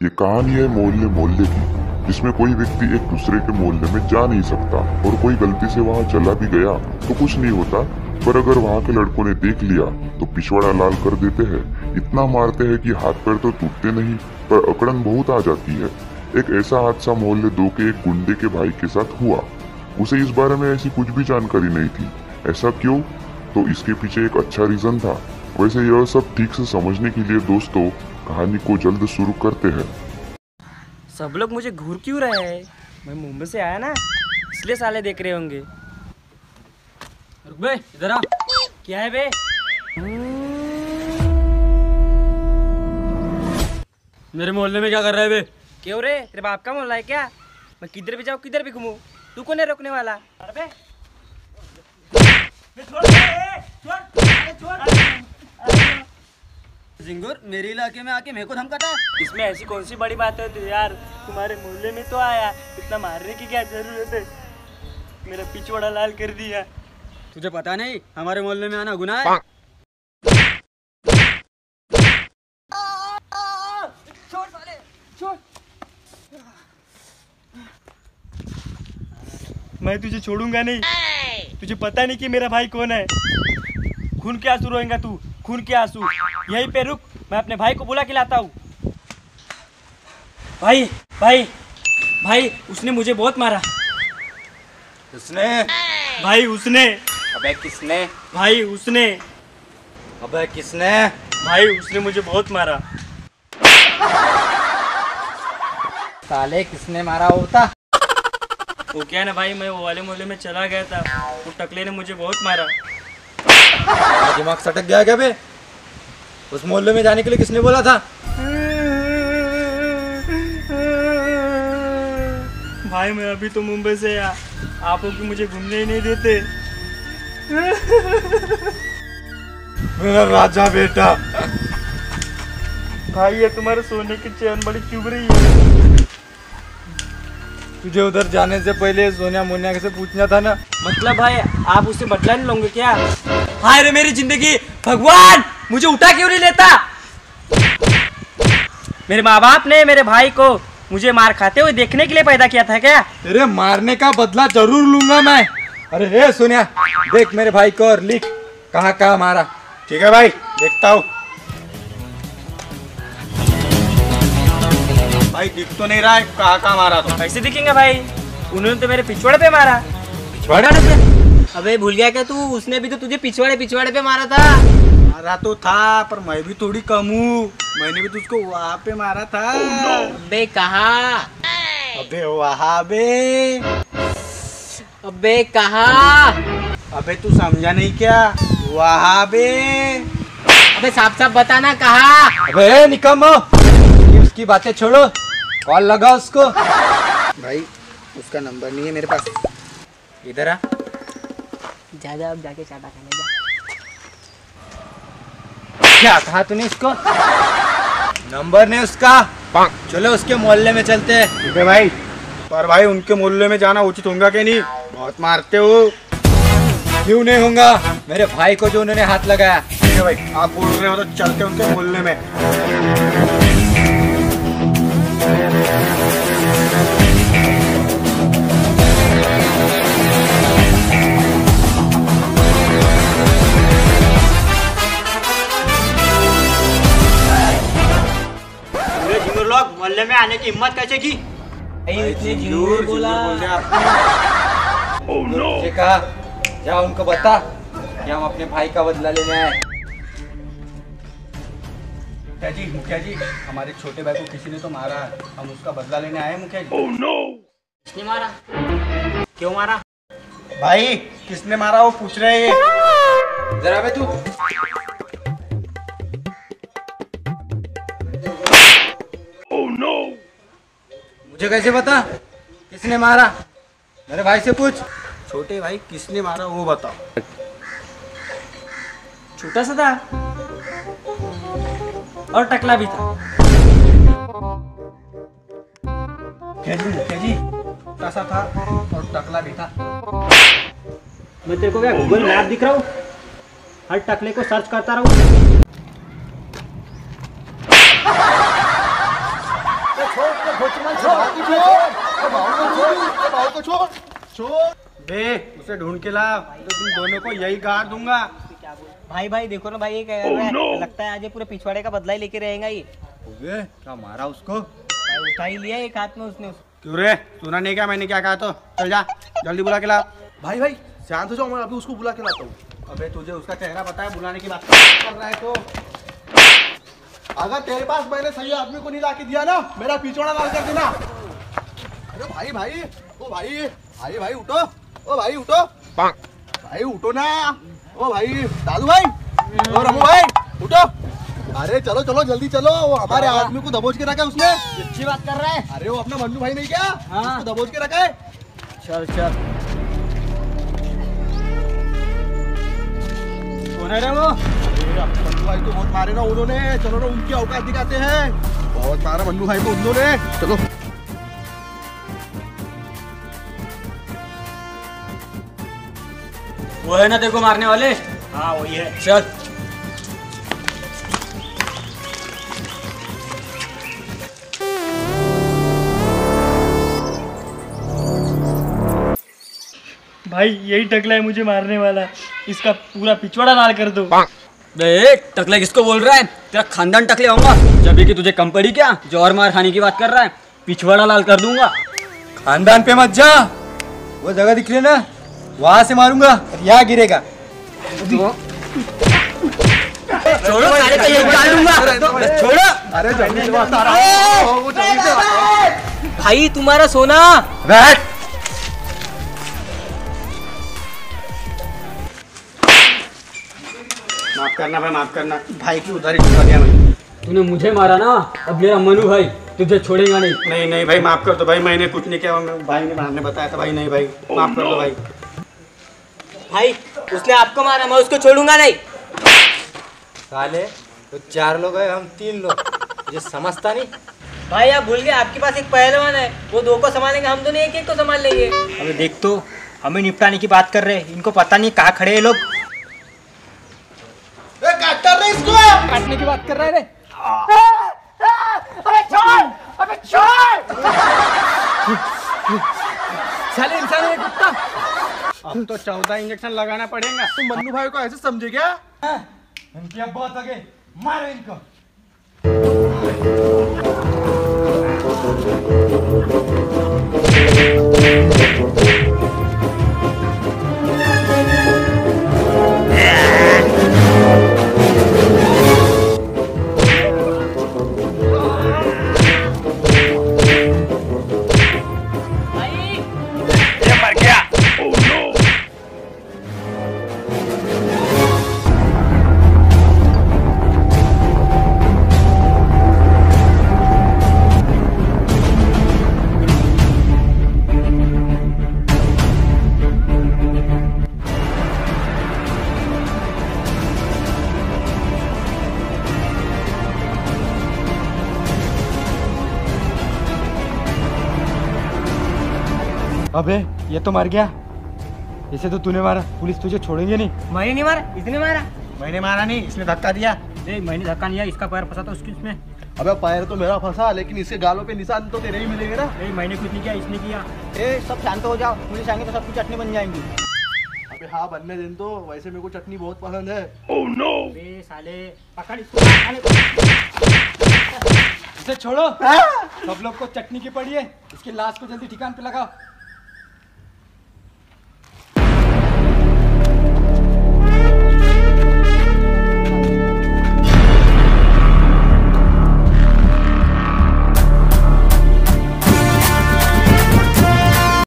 कहानी है मोहल्ले मोहल्ले की। जिसमें कोई व्यक्ति एक दूसरे के मोहल्ले में जा नहीं सकता और कोई गलती से वहाँ चला भी गया तो कुछ नहीं होता। पर अगर वहाँ के लड़कों ने देख लिया तो पिछवाड़ा लाल कर देते हैं। इतना मारते हैं कि हाथ पैर तो टूटते नहीं, पर अकड़न बहुत आ जाती है। एक ऐसा हादसा मोहल्ले दो के एक गुंडे के भाई के साथ हुआ। उसे इस बारे में ऐसी कुछ भी जानकारी नहीं थी। ऐसा क्यों? तो इसके पीछे एक अच्छा रीजन था। वैसे यह सब ठीक से समझने के लिए दोस्तों कहानी को जल्द शुरू करते हैं। सब लोग मुझे घूर क्यों रहे हैं? मैं मुंबई से आया ना इसलिए साले देख रहे होंगे। रुक बे इधर आ। क्या है बे? मेरे मोहल्ले में क्या कर रहा है बे? क्यों रे? तेरे बाप का मोहल्ला है क्या? मैं किधर भी जाऊँ किधर भी घूमू? तू कौन है रोकने वाला? अरे बे मेरे इलाके में आके मेरे को धमकाता है। इसमें ऐसी कौन सी बड़ी बात है तो यार तुम्हारे मोहल्ले में तो आया इतना मारने की क्या ज़रूरत है? मेरा पिछवाड़ा लाल कर दिया। तुझे पता नहीं हमारे मोहल्ले में आना गुनाह है। मैं तुझे छोड़ूँगा नहीं। तुझे पता नहीं कि मेरा भाई कौन है। खून क्या आँसू रोएगा तू? खून के आँसू। यहीं पे रुक मैं अपने भाई को बुला के लाता हूँ। भाई भाई भाई उसने मुझे बहुत मारा। उसने भाई उसने। अबे किसने? भाई उसने। अबे किसने? भाई उसने मुझे बहुत मारा। साले किसने मारा होता वो क्या ना भाई मैं वो वाले मोहल्ले में चला गया था। वो टकले ने मुझे बहुत मारा। दिमाग सटक गया क्या बे? उस मोहल्ले में जाने के लिए किसने बोला था? भाई मैं अभी तो मुंबई से आया। आप लोग मुझे घूमने ही नहीं देते। मेरा राजा बेटा। भाई ये तुम्हारे सोने की चैन बड़ी चुभ रही है। तुझे उधर जाने से पहले सोनिया मोनिया से पूछना था ना? मतलब भाई आप उसे बदला नहीं लोगे क्या? हाय रे मेरी ज़िंदगी भगवान! मुझे उठा क्यों नहीं लेता? मेरे माँ बाप ने मेरे भाई को मुझे मार खाते हुए देखने के लिए पैदा किया था क्या? तेरे मारने का बदला ज़रूर लूँगा मैं। अरे हे सोनिया देख मेरे भाई को और लिख कहाँ कहाँ मारा। ठीक है भाई देखता हूँ। भाई दिख तो नहीं रहा है। कहाँ कहाँ मारा तो कैसे दिखेंगे भाई। उन्होंने तो मेरे पिछवाड़े पे मारा। पिछवाड़ा पे? अबे भूल गया क्या तू? उसने भी तो तुझे पिछवाड़े पिछवाड़े पे मारा था। मारा तो था पर मैं भी थोड़ी कम हूँ। मैंने भी तुझको वहाँ पे मारा था। अबे कहा? अबे वहाँ बे। अबे कहा? अबे तू समझा नहीं क्या? वहाँ बे। अबे साफ़ साफ़ बताना कहा? अबे निकम्मो। ये उसकी बातें छोड़ो। कॉल लगा उसको। भाई उसका नंबर नहीं है मेरे पास। इधर आ। जा जा अब जाके चाटा खाने जा। क्या कहा तूने इसको? नंबर नहीं उसका। चलो उसके मोहल्ले में चलते हैं। ठीक है भाई। पर भाई उनके मोहल्ले में जाना उचित होगा कि नहीं? बहुत मारते हो। क्यों नहीं होगा? मेरे भाई को जो उन्होंने हाथ लगाया। ठीक है भाई आप बोल रहे हो तो चलते उनके मोहल्ले में। मोहल्ले में आने की हिम्मत कैसे की? कहा जा उनको बता। कि हम अपने भाई का बदला लेने आए। मुखिया जी मुखिया जी हमारे छोटे भाई को किसी ने तो मारा है। हम उसका बदला लेने आए मुखिया जी किसने मारा? क्यों मारा? भाई किसने मारा वो पूछ रहे हैं जरा बे तू। मुझे कैसे पता किसने मारा? मेरे भाई से पूछ। छोटे भाई किसने मारा वो बताओ। छोटा सा था। और टकला भी था। मुखिया जी छोटा सा था और टकला भी था। मैं तेरे को क्या गूगल मैप दिख रहा हूँ? हर टकले को सर्च करता रहूँ? बे उसे ढूंढ के ला तो तुम दोनों को यही गाड़ दूँगा भाई भाई देखो ना भाई ये कह रहा है? लगता है आज ये पूरे पिछवाड़े का बदला ही लेके रहेगा ये क्या मारा उसको भाई उठा ही लिया एक हाथ में उसने क्यों रे? सुना नहीं क्या मैंने क्या कहा तो? चल जा जल्दी बुला के ला। भाई भाई शांत हो जाओ मैं अभी उसको बुला के लाता हूँ। अबे तुझे उसका चेहरा पता है बुलाने की बात कर रहा है तो। अगर तेरे पास मैंने सही आदमी को नहीं ला के दिया ना मेरा पिछोड़ा लाल कर देना। अरे भाई भाई ओ भाई भाई भाई उठो। ओ भाई उठो। भाई उठो ना। ओ भाई दादू भाई ओ रमू भाई उठो। अरे चलो चलो जल्दी चलो। वो हमारे आदमी को दबोच के रखा है उसने। अच्छी बात कर रहा है। अरे वो अपना मन्नू भाई नहीं क्या? हाँ। दबोच के रखा है। चल चल। कौन है रे वो? मन्नू भाई को बहुत मारे ना उन्होंने। चलो ना उनकी औकात दिखाते हैं। बहुत मारा मन्नू भाई को उन्होंने। चलो। वो है ना देखो मारने वाले? हाँ वही है। चल। भाई यही टकला है मुझे मारने वाला। इसका पूरा पिछवाड़ा लाल कर दो। टकले किसको बोल रहा है? तेरा खानदान टकले होगा जब कि तुझे कम पड़ी क्या ज़ोर मार खाने की बात कर रहा है पिछवाड़ा लाल कर दूँगा। खानदान पे मत जा। वो जगह दिख रही है ना वहाँ से मारूँगा और यहाँ गिरेगा। छोड़ो अरे भाई तुम्हारा सोना। बैठ। माफ़ करना भाई माफ़ करना। भाई की उधारी चुका दिया मैं तूने मुझे मारा ना? अब मेरा मनु भाई तुझे छोड़ेगा नहीं। नहीं नहीं भाई माफ़ कर दो भाई मैंने कुछ नहीं किया। मैं- भाई ने मारने बताया था भाई नहीं भाई माफ़ कर दो भाई। भाई उसने आपको मारा मैं उसको छोड़ूँगा नहीं। साले तो चार लोग हैं हम तीन लोग। ये समझता नहीं। भाई आप भूल गए आपके पास एक पहलवान है। वो दो को संभालेंगे हम दोनों एक एक को संभाल लेंगे। अबे देख तो हमें निपटाने की बात कर रहे हैं। इनको पता नहीं कहाँ खड़े हैं लोग। इसको की बात कर रहा है रे साले इंसान है कुत्ता। अब तो चौदह इंजेक्शन लगाना पड़ेगा। तुम मन्नू भाई को ऐसे समझे क्या? इनकी अब बहुत आगे। मारो इनको। अबे ये तो मर गया। इसे तो तूने मारा। पुलिस तुझे छोड़ेंगे नहीं। मैंने नहीं मारा इसने मारा। मैंने मारा नहीं इसने धक्का दिया। देख मैंने धक्का नहीं दिया इसका पैर फंसा था उसके इसमें अबे पैर तो मेरा फंसा लेकिन इसके गालों पे निशान तो तेरे ही मिलेंगे ना। नहीं मैंने कुछ नहीं किया इसने किया। ए सब शांत हो जाओ। पुलिस आएँगे तो सबकी चटनी बन जाएँगी। अबे हाँ बनने देन तो। वैसे मेरे को चटनी बहुत पसंद है। ओह अबे साले पकड़ इसको साले। इसे छोड़ो। सब लोग को चटनी की पड़ी है। इसकी लाश को जल्दी ठिकान पे लगाओ।